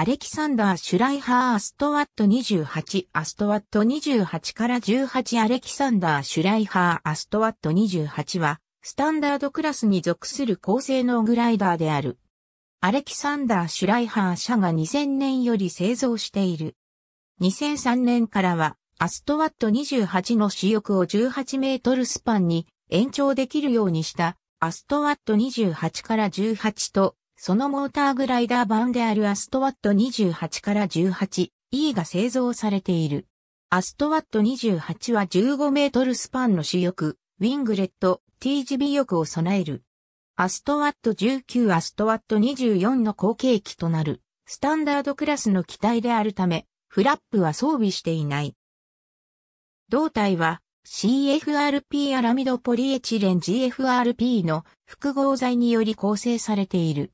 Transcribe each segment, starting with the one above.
アレキサンダー・シュライハー・アストワット28、アストワット28から18アレキサンダー・シュライハー・アストワット28は、スタンダードクラスに属する高性能グライダーである。アレキサンダー・シュライハー社が2000年より製造している。2003年からは、アストワット28の主翼を18メートルスパンに延長できるようにしたアストワット28から18とそのモーターグライダー版であるアストワット28から 18E が製造されている。アストワット28は15メートルスパンの主翼、ウィングレット、T 字尾翼を備える。アストワット19アストワット24の後継機となる、スタンダードクラスの機体であるため、フラップは装備していない。胴体は CFRP アラミドポリエチレン GFRP の複合材により構成されている。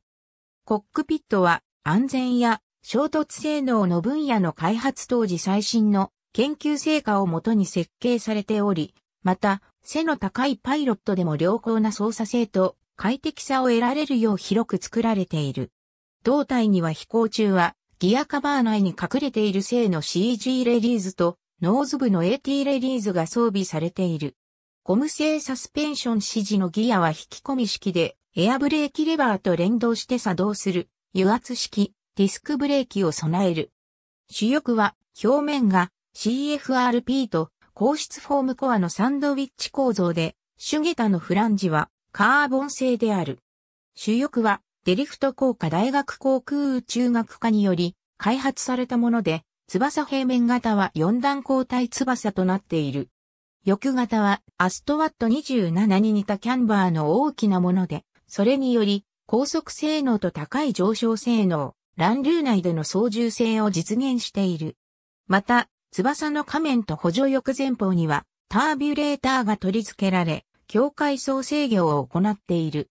コックピットは安全や衝突性能の分野の開発当時最新の研究成果をもとに設計されており、また背の高いパイロットでも良好な操作性と快適さを得られるよう広く作られている。胴体には飛行中はギアカバー内に隠れている製の CG レリーズとノーズ部の AT レリーズが装備されている。ゴム製サスペンション支持のギアは引き込み式でエアブレーキレバーと連動して作動する油圧式ディスクブレーキを備える。主翼は表面が CFRP と硬質フォームコアのサンドウィッチ構造で、シュゲタのフランジはカーボン製である。主翼はデリフト工科大学航空宇宙学科により開発されたもので、翼平面型は4段交代翼となっている。翼型はアストワット27に似たキャンバーの大きなもので、それにより、高速性能と高い上昇性能、乱流内での操縦性を実現している。また、翼の仮面と補助翼前方には、タービュレーターが取り付けられ、境界層制御を行っている。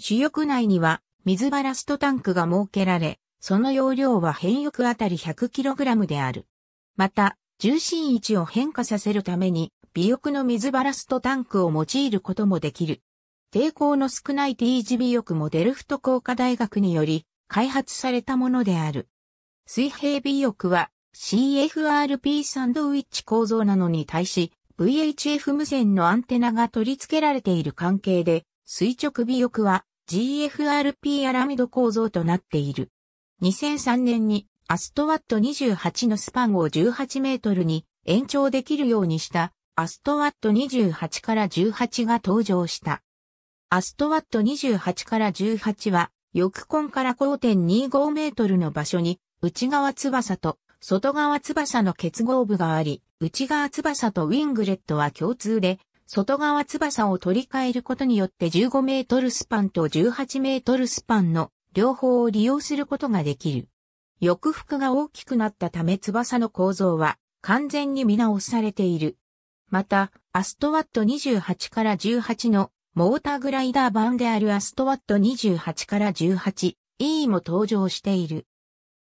主翼内には、水バラストタンクが設けられ、その容量は変翼あたり 100kg である。また、重心位置を変化させるために、尾翼の水バラストタンクを用いることもできる。抵抗の少ない T 字尾翼もデルフト工科大学により開発されたものである。水平尾翼は CFRP サンドウィッチ構造なのに対し VHF 無線のアンテナが取り付けられている関係で垂直尾翼は GFRP アラミド構造となっている。2003年にアストワット28のスパンを18メートルに延長できるようにしたアストワット28から18が登場した。アストワット28から18は、翼根から5.25メートルの場所に、内側翼と外側翼の結合部があり、内側翼とウィングレットは共通で、外側翼を取り替えることによって15メートルスパンと18メートルスパンの両方を利用することができる。翼腹が大きくなったため翼の構造は完全に見直されている。また、アストワット28から18のモーターグライダー版であるアストワット28から 18E も登場している。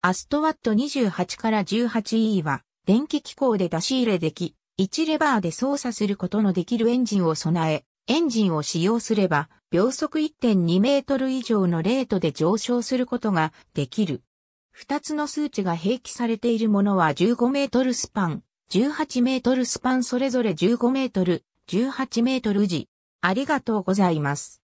アストワット28から 18E は電気機構で出し入れでき、1レバーで操作することのできるエンジンを備え、エンジンを使用すれば秒速1.2メートル以上のレートで上昇することができる。二つの数値が併記されているものは15メートルスパン、18メートルスパンそれぞれ15メートル、18メートル時、ありがとうございます。